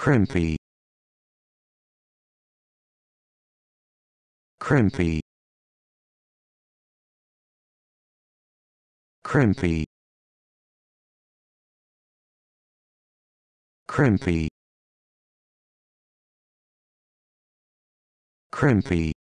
crimpy. Crimpy. Crimpy. Crimpy. Crimpy.